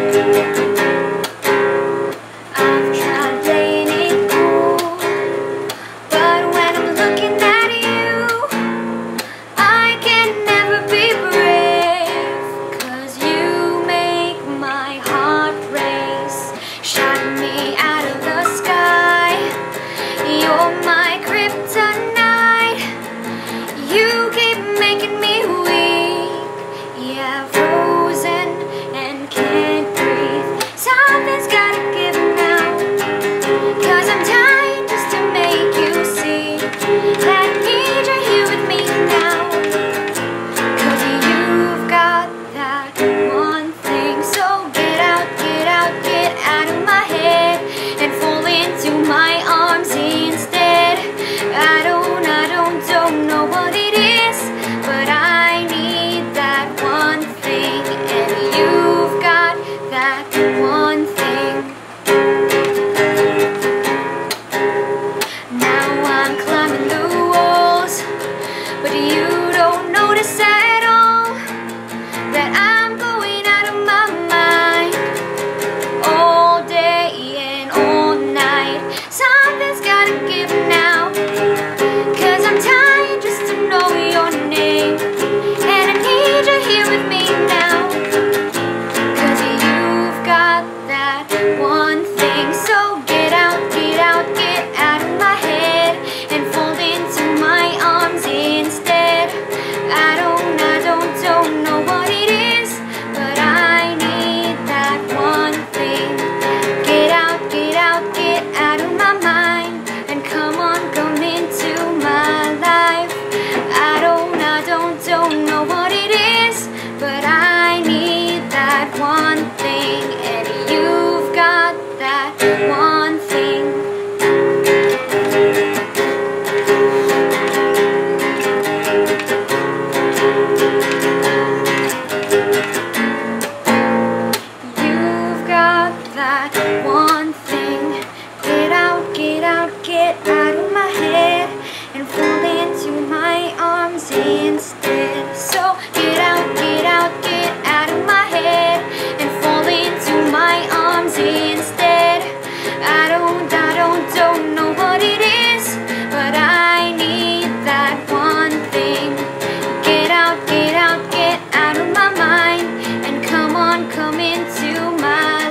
Música out of my head and fall into my arms. come into my